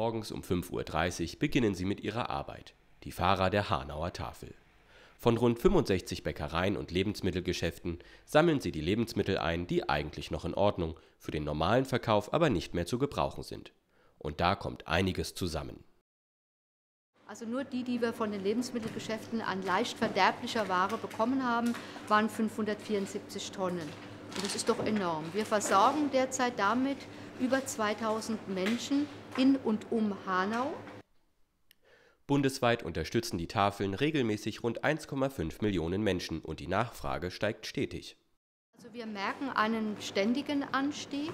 Morgens um 5.30 Uhr beginnen sie mit ihrer Arbeit, die Fahrer der Hanauer Tafel. Von rund 65 Bäckereien und Lebensmittelgeschäften sammeln sie die Lebensmittel ein, die eigentlich noch in Ordnung, für den normalen Verkauf aber nicht mehr zu gebrauchen sind. Und da kommt einiges zusammen. Also nur die, die wir von den Lebensmittelgeschäften an leicht verderblicher Ware bekommen haben, waren 574 Tonnen. Und das ist doch enorm. Wir versorgen derzeit damit über 2000 Menschen in und um Hanau. Bundesweit unterstützen die Tafeln regelmäßig rund 1,5 Millionen Menschen und die Nachfrage steigt stetig. Also wir merken einen ständigen Anstieg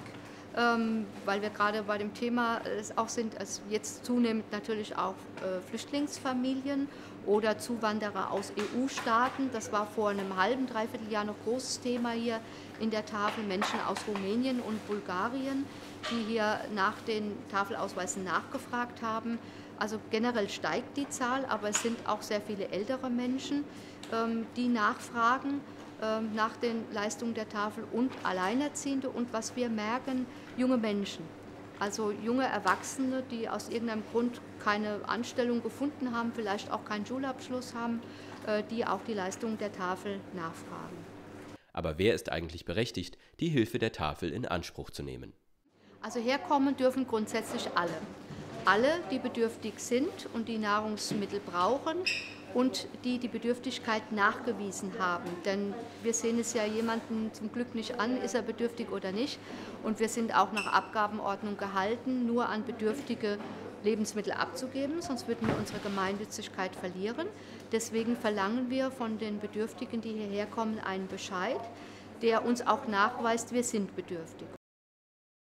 ähm, weil wir gerade bei dem Thema es auch sind, also jetzt zunehmend natürlich auch äh, Flüchtlingsfamilien oder Zuwanderer aus EU-Staaten. Das war vor einem halben, dreiviertel Jahr noch großes Thema hier in der Tafel. Menschen aus Rumänien und Bulgarien, die hier nach den Tafelausweisen nachgefragt haben. Also generell steigt die Zahl, aber es sind auch sehr viele ältere Menschen, ähm, die nachfragen. Ähm, nach den Leistungen der Tafel und Alleinerziehende und was wir merken, junge Menschen. Also junge Erwachsene, die aus irgendeinem Grund keine Anstellung gefunden haben, vielleicht auch keinen Schulabschluss haben, äh, die auch die Leistungen der Tafel nachfragen. Aber wer ist eigentlich berechtigt, die Hilfe der Tafel in Anspruch zu nehmen? Also herkommen dürfen grundsätzlich alle. Alle, die bedürftig sind und die Nahrungsmittel brauchen und die die Bedürftigkeit nachgewiesen haben. Denn wir sehen es ja jemanden zum Glück nicht an, ist er bedürftig oder nicht. Und wir sind auch nach Abgabenordnung gehalten, nur an Bedürftige Lebensmittel abzugeben, sonst würden wir unsere Gemeinnützigkeit verlieren. Deswegen verlangen wir von den Bedürftigen, die hierher kommen, einen Bescheid, der uns auch nachweist, wir sind bedürftig.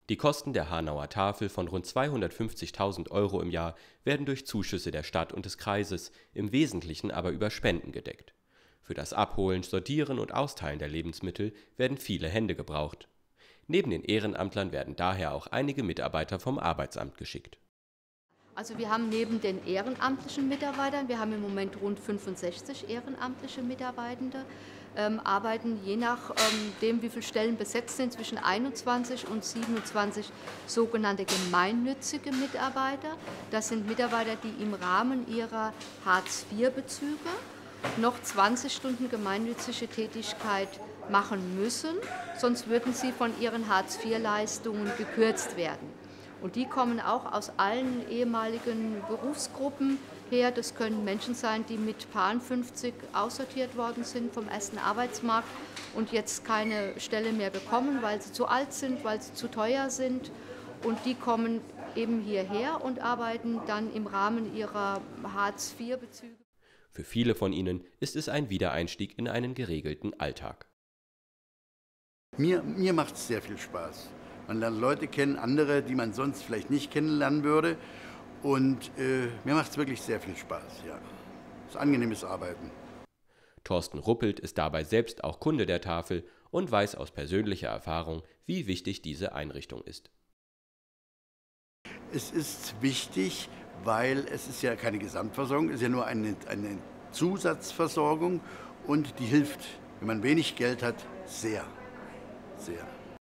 Die Kosten der Hanauer Tafel von rund 250.000 Euro im Jahr werden durch Zuschüsse der Stadt und des Kreises, im Wesentlichen aber über Spenden gedeckt. Für das Abholen, Sortieren und Austeilen der Lebensmittel werden viele Hände gebraucht. Neben den Ehrenamtlern werden daher auch einige Mitarbeiter vom Arbeitsamt geschickt also wir haben neben den ehrenamtlichen Mitarbeitern, wir haben im Moment rund 65 ehrenamtliche Mitarbeitende, ähm, arbeiten je nachdem, ähm, wie viele Stellen besetzt sind, zwischen 21 und 27 sogenannte gemeinnützige Mitarbeiter. Das sind Mitarbeiter, die im Rahmen ihrer Hartz-IV-Bezüge noch 20 Stunden gemeinnützige Tätigkeit machen müssen, sonst würden sie von ihren Hartz-IV-Leistungen gekürzt werden. Und die kommen auch aus allen ehemaligen Berufsgruppen her. Das können Menschen sein, die mit Paar 50 aussortiert worden sind vom ersten Arbeitsmarkt und jetzt keine Stelle mehr bekommen, weil sie zu alt sind, weil sie zu teuer sind. Und die kommen eben hierher und arbeiten dann im Rahmen ihrer Hartz-IV-Bezüge. Für viele von ihnen ist es ein Wiedereinstieg in einen geregelten Alltag. Mir, mir macht es sehr viel Spaß. Man lernt Leute kennen, andere, die man sonst vielleicht nicht kennenlernen würde. Und äh, mir macht es wirklich sehr viel Spaß. Ja. Es ist angenehmes Arbeiten. Thorsten Ruppelt ist dabei selbst auch Kunde der Tafel und weiß aus persönlicher Erfahrung, wie wichtig diese Einrichtung ist. Es ist wichtig, weil es ist ja keine Gesamtversorgung, es ist ja nur eine, eine Zusatzversorgung und die hilft, wenn man wenig Geld hat, sehr, sehr.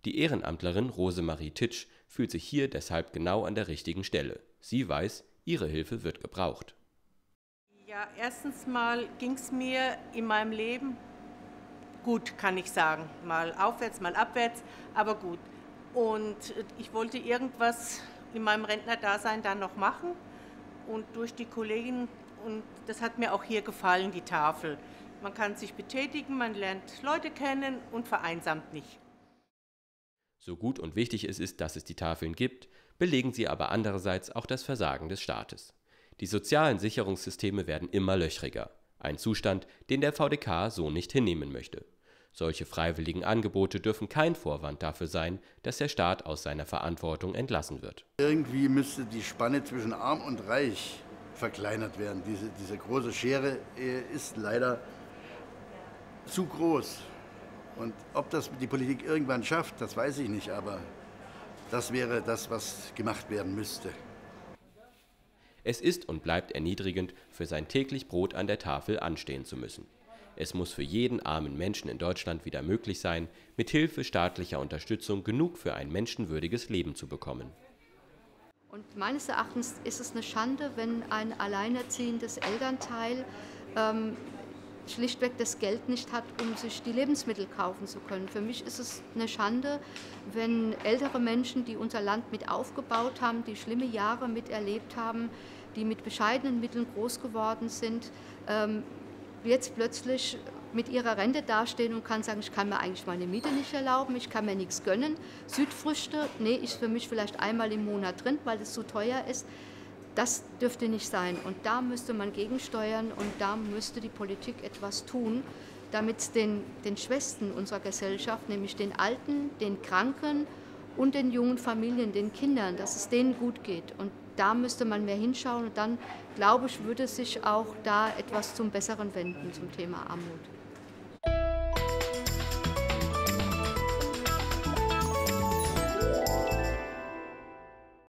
Die Ehrenamtlerin Rosemarie Titsch fühlt sich hier deshalb genau an der richtigen Stelle. Sie weiß, ihre Hilfe wird gebraucht. Ja, erstens mal ging es mir in meinem Leben gut, kann ich sagen. Mal aufwärts, mal abwärts, aber gut. Und ich wollte irgendwas in meinem Rentnerdasein dann noch machen. Und durch die Kollegin, und das hat mir auch hier gefallen, die Tafel. Man kann sich betätigen, man lernt Leute kennen und vereinsamt nicht. So gut und wichtig es ist, dass es die Tafeln gibt, belegen sie aber andererseits auch das Versagen des Staates. Die sozialen Sicherungssysteme werden immer löchriger, ein Zustand, den der VDK so nicht hinnehmen möchte. Solche freiwilligen Angebote dürfen kein Vorwand dafür sein, dass der Staat aus seiner Verantwortung entlassen wird. Irgendwie müsste die Spanne zwischen arm und reich verkleinert werden. Diese, diese große Schere äh, ist leider zu groß. Und ob das die Politik irgendwann schafft, das weiß ich nicht, aber das wäre das, was gemacht werden müsste. Es ist und bleibt erniedrigend, für sein täglich Brot an der Tafel anstehen zu müssen. Es muss für jeden armen Menschen in Deutschland wieder möglich sein, mit Hilfe staatlicher Unterstützung genug für ein menschenwürdiges Leben zu bekommen. Und meines Erachtens ist es eine Schande, wenn ein alleinerziehendes Elternteil ähm, schlichtweg das Geld nicht hat, um sich die Lebensmittel kaufen zu können. Für mich ist es eine Schande, wenn ältere Menschen, die unser Land mit aufgebaut haben, die schlimme Jahre miterlebt haben, die mit bescheidenen Mitteln groß geworden sind, ähm, jetzt plötzlich mit ihrer Rente dastehen und kann sagen, ich kann mir eigentlich meine Miete nicht erlauben, ich kann mir nichts gönnen. Südfrüchte, nee, ist für mich vielleicht einmal im Monat drin, weil es zu teuer ist. Das dürfte nicht sein. Und da müsste man gegensteuern und da müsste die Politik etwas tun, damit es den, den Schwestern unserer Gesellschaft, nämlich den Alten, den Kranken und den jungen Familien, den Kindern, dass es denen gut geht. Und da müsste man mehr hinschauen und dann, glaube ich, würde sich auch da etwas zum Besseren wenden zum Thema Armut.